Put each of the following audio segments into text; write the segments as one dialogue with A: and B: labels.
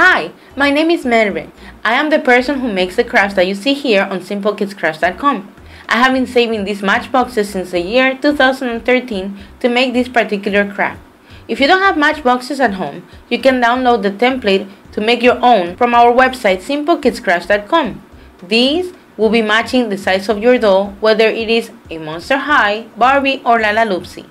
A: Hi, my name is Merve. I am the person who makes the crafts that you see here on SimpleKidsCrafts.com. I have been saving these matchboxes since the year 2013 to make this particular craft. If you don't have matchboxes at home, you can download the template to make your own from our website SimpleKidsCrafts.com. These will be matching the size of your doll, whether it is a Monster High, Barbie, or Lala Lalaloopsy.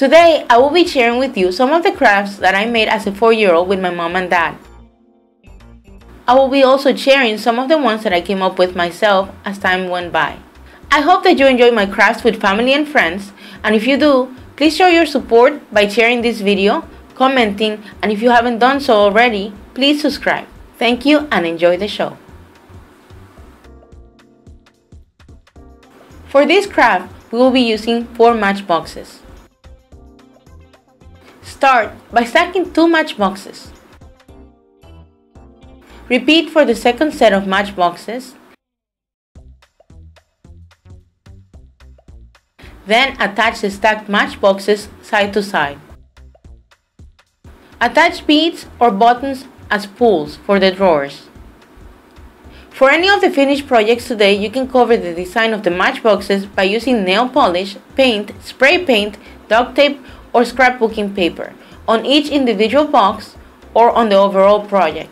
A: Today, I will be sharing with you some of the crafts that I made as a 4-year-old with my mom and dad. I will be also sharing some of the ones that I came up with myself as time went by. I hope that you enjoy my crafts with family and friends, and if you do, please show your support by sharing this video, commenting, and if you haven't done so already, please subscribe. Thank you and enjoy the show. For this craft, we will be using 4 matchboxes. Start by stacking two matchboxes. Repeat for the second set of matchboxes. Then attach the stacked matchboxes side to side. Attach beads or buttons as pulls for the drawers. For any of the finished projects today, you can cover the design of the matchboxes by using nail polish, paint, spray paint, duct tape, or scrapbooking paper on each individual box or on the overall project.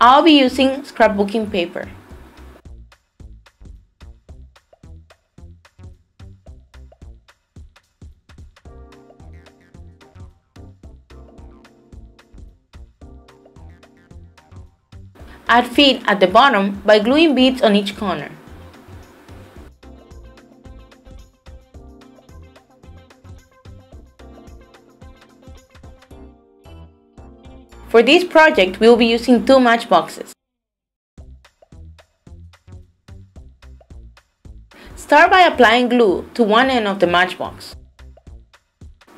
A: I'll be using scrapbooking paper. Add feet at the bottom by gluing beads on each corner. For this project, we will be using two matchboxes. Start by applying glue to one end of the matchbox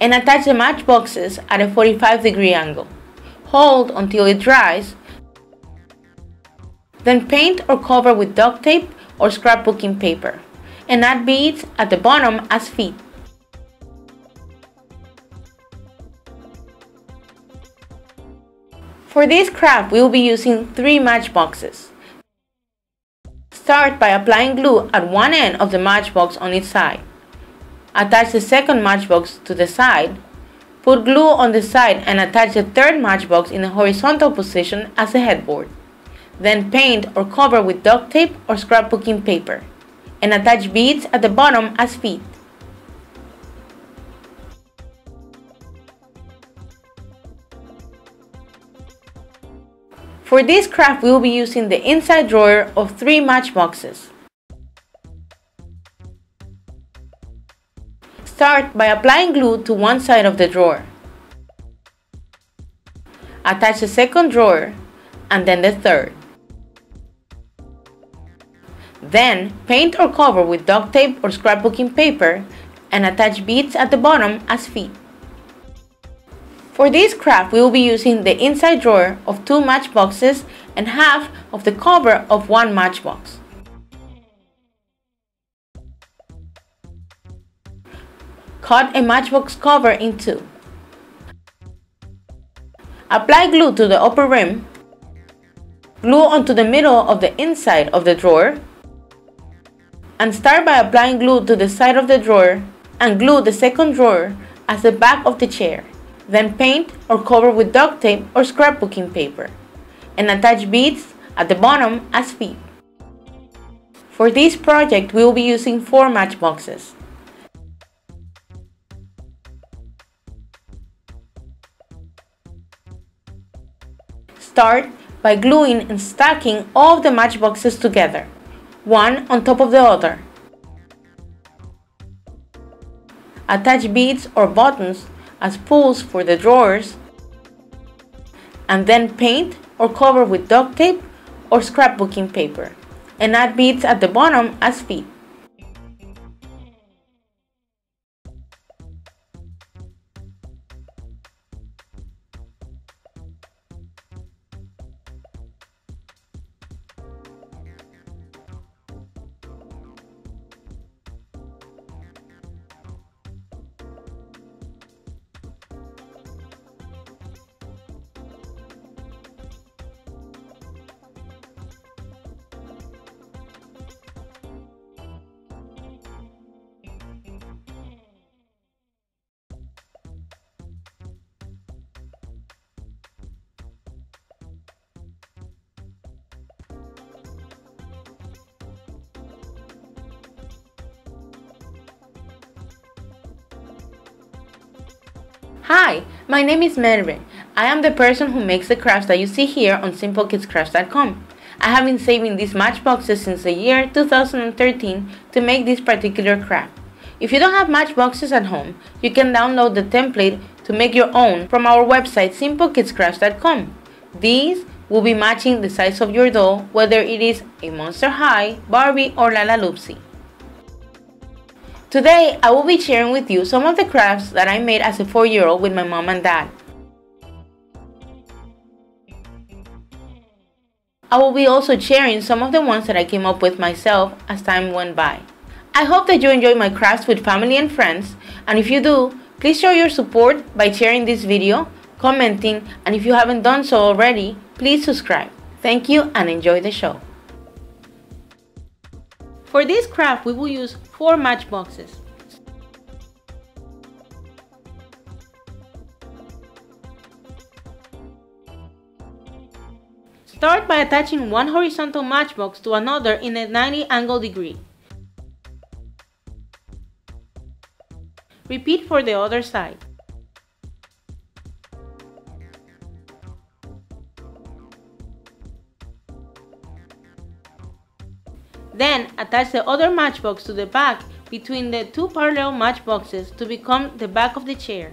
A: and attach the matchboxes at a 45 degree angle. Hold until it dries, then paint or cover with duct tape or scrapbooking paper and add beads at the bottom as feet. For this craft, we will be using three matchboxes. Start by applying glue at one end of the matchbox on its side. Attach the second matchbox to the side. Put glue on the side and attach the third matchbox in a horizontal position as a headboard. Then paint or cover with duct tape or scrapbooking paper. And attach beads at the bottom as feet. For this craft, we will be using the inside drawer of three matchboxes. Start by applying glue to one side of the drawer. Attach the second drawer and then the third. Then, paint or cover with duct tape or scrapbooking paper and attach beads at the bottom as feet. For this craft, we will be using the inside drawer of two matchboxes and half of the cover of one matchbox. Cut a matchbox cover in two. Apply glue to the upper rim, glue onto the middle of the inside of the drawer, and start by applying glue to the side of the drawer and glue the second drawer as the back of the chair. Then paint or cover with duct tape or scrapbooking paper and attach beads at the bottom as feet. For this project, we will be using four matchboxes. Start by gluing and stacking all of the matchboxes together, one on top of the other. Attach beads or buttons as pulls for the drawers and then paint or cover with duct tape or scrapbooking paper and add beads at the bottom as feet. Hi, my name is Merve. I am the person who makes the crafts that you see here on SimpleKidsCrafts.com. I have been saving these matchboxes since the year 2013 to make this particular craft. If you don't have matchboxes at home, you can download the template to make your own from our website simplekidscrafts.com. These will be matching the size of your doll, whether it is a Monster High, Barbie, or Lala Lalaloopsy. Today, I will be sharing with you some of the crafts that I made as a 4-year-old with my mom and dad. I will be also sharing some of the ones that I came up with myself as time went by. I hope that you enjoy my crafts with family and friends, and if you do, please show your support by sharing this video, commenting, and if you haven't done so already, please subscribe. Thank you and enjoy the show. For this craft, we will use 4 matchboxes. Start by attaching one horizontal matchbox to another in a 90 angle degree. Repeat for the other side. Then attach the other matchbox to the back between the two parallel matchboxes to become the back of the chair.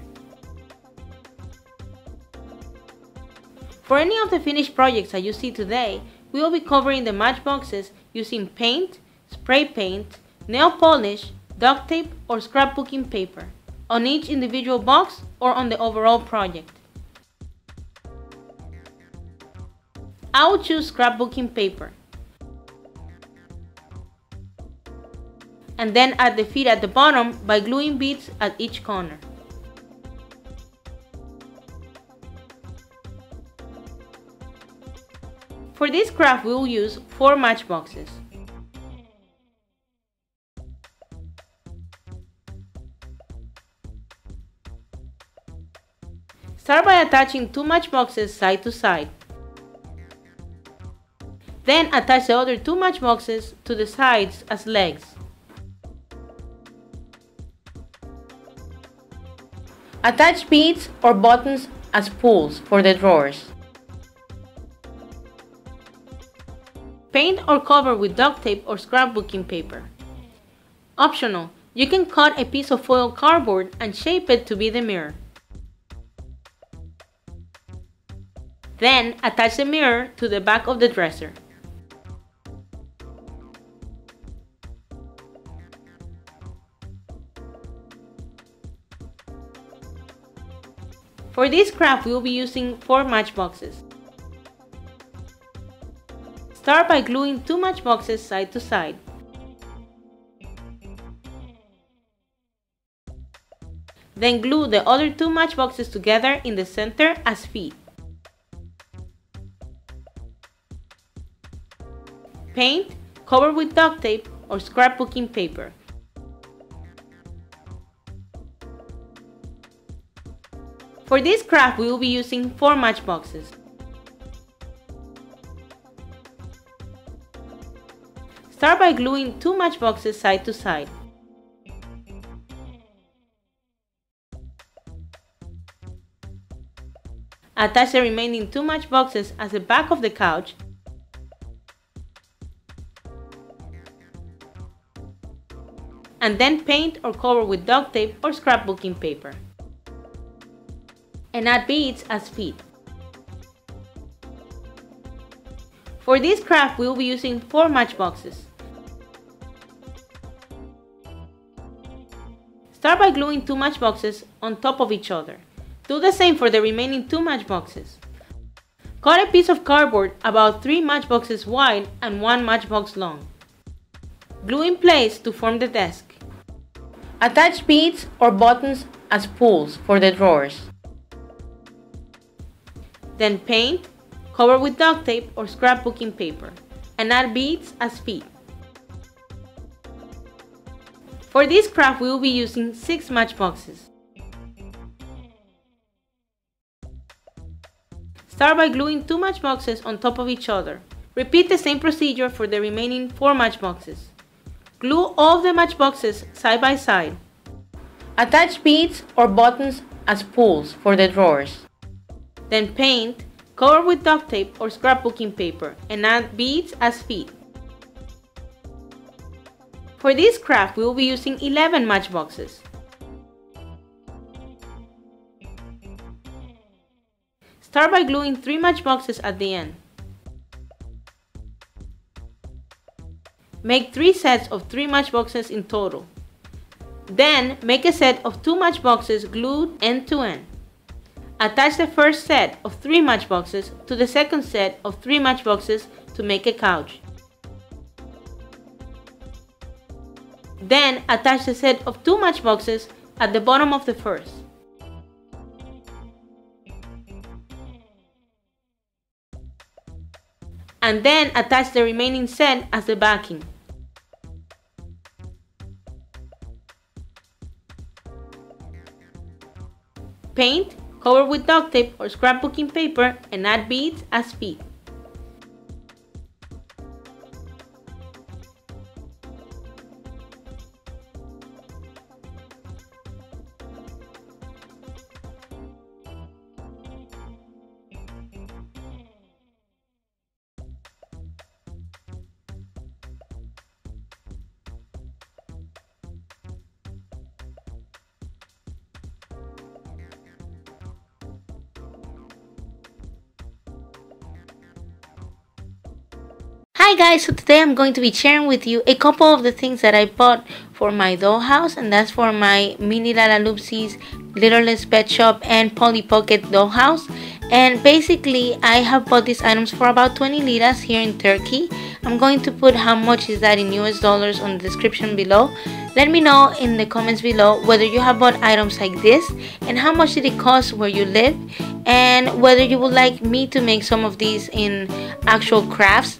A: For any of the finished projects that you see today, we will be covering the matchboxes using paint, spray paint, nail polish, duct tape or scrapbooking paper on each individual box or on the overall project. I will choose scrapbooking paper and then add the feet at the bottom by gluing beads at each corner. For this craft we will use 4 matchboxes. Start by attaching two matchboxes side to side. Then attach the other two matchboxes to the sides as legs. Attach beads or buttons as pulls for the drawers. Paint or cover with duct tape or scrapbooking paper. Optional, you can cut a piece of foil cardboard and shape it to be the mirror. Then attach the mirror to the back of the dresser. For this craft, we will be using 4 matchboxes. Start by gluing two matchboxes side to side. Then glue the other two matchboxes together in the center as feet. Paint, cover with duct tape or scrapbooking paper. For this craft, we will be using 4 matchboxes. Start by gluing two matchboxes side to side. Attach the remaining two matchboxes as the back of the couch and then paint or cover with duct tape or scrapbooking paper and add beads as feet. For this craft, we will be using 4 matchboxes. Start by gluing two matchboxes on top of each other. Do the same for the remaining two matchboxes. Cut a piece of cardboard about 3 matchboxes wide and 1 matchbox long. Glue in place to form the desk. Attach beads or buttons as pulls for the drawers. Then paint, cover with duct tape or scrapbooking paper, and add beads as feet. For this craft we will be using 6 matchboxes. Start by gluing 2 matchboxes on top of each other. Repeat the same procedure for the remaining 4 matchboxes. Glue all the matchboxes side by side. Attach beads or buttons as pulls for the drawers. Then paint, cover with duct tape or scrapbooking paper and add beads as feet. For this craft, we will be using 11 matchboxes. Start by gluing 3 matchboxes at the end. Make 3 sets of 3 matchboxes in total. Then, make a set of 2 matchboxes glued end to end. Attach the first set of 3 matchboxes to the second set of 3 matchboxes to make a couch. Then attach the set of two matchboxes at the bottom of the first. And then attach the remaining set as the backing. Paint, cover with duct tape or scrapbooking paper and add beads as feet. Hi guys, so today I'm going to be sharing with you a couple of the things that I bought for my dollhouse and that's for my mini Lala Lalaloopsies, Littlest Pet Shop and Polly Pocket dollhouse and basically I have bought these items for about 20 liras here in Turkey. I'm going to put how much is that in US dollars on the description below. Let me know in the comments below whether you have bought items like this and how much did it cost where you live and whether you would like me to make some of these in actual crafts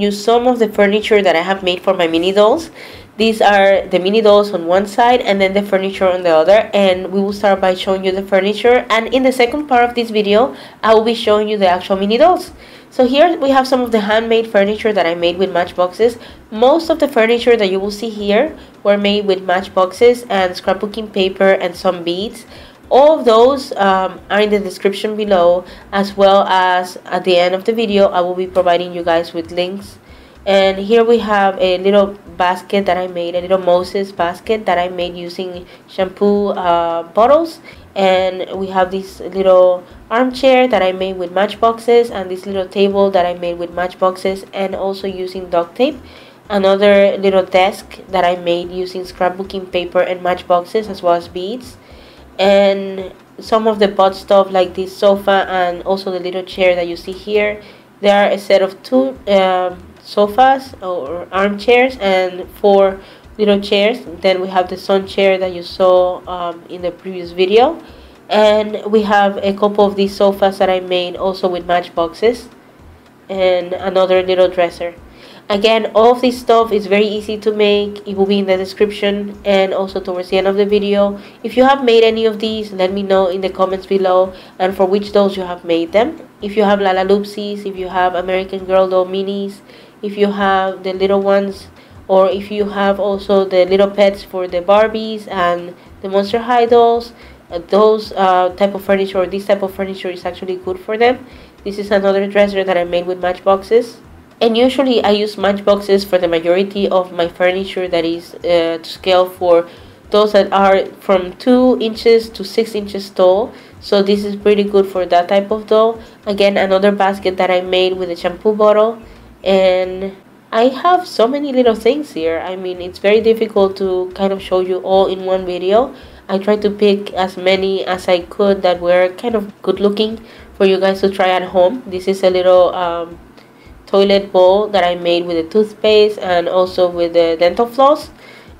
A: Use some of the furniture that I have made for my mini dolls. These are the mini dolls on one side and then the furniture on the other and we will start by showing you the furniture and in the second part of this video I will be showing you the actual mini dolls. So here we have some of the handmade furniture that I made with matchboxes. Most of the furniture that you will see here were made with matchboxes and scrapbooking paper and some beads. All of those um, are in the description below as well as at the end of the video I will be providing you guys with links. And here we have a little basket that I made a little Moses basket that I made using shampoo uh, bottles. And we have this little armchair that I made with matchboxes and this little table that I made with matchboxes and also using duct tape. Another little desk that I made using scrapbooking paper and matchboxes as well as beads and some of the pot stuff like this sofa and also the little chair that you see here there are a set of two um, sofas or armchairs and four little chairs. Then we have the sun chair that you saw um, in the previous video. And we have a couple of these sofas that I made also with matchboxes and another little dresser Again, all of this stuff is very easy to make. It will be in the description and also towards the end of the video. If you have made any of these, let me know in the comments below and for which dolls you have made them. If you have Lalaloopsies, if you have American Girl doll minis, if you have the little ones, or if you have also the little pets for the Barbies and the Monster High dolls, uh, those uh, type of furniture or this type of furniture is actually good for them. This is another dresser that I made with matchboxes and usually I use matchboxes for the majority of my furniture that is uh, to scale for those that are from 2 inches to 6 inches tall. So this is pretty good for that type of doll. Again another basket that I made with a shampoo bottle. And I have so many little things here. I mean it's very difficult to kind of show you all in one video. I tried to pick as many as I could that were kind of good looking for you guys to try at home. This is a little um, toilet bowl that I made with the toothpaste and also with the dental floss.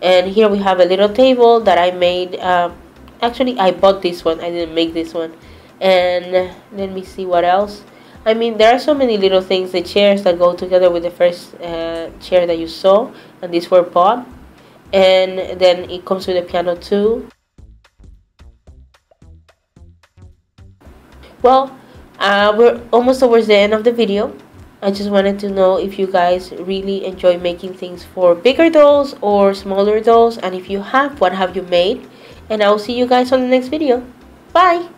A: And here we have a little table that I made uh, actually I bought this one. I didn't make this one. And let me see what else. I mean there are so many little things the chairs that go together with the first uh, chair that you saw and these were bought. And then it comes with a piano too. Well uh, we're almost towards the end of the video I just wanted to know if you guys really enjoy making things for bigger dolls or smaller dolls and if you have what have you made? And I will see you guys on the next video. Bye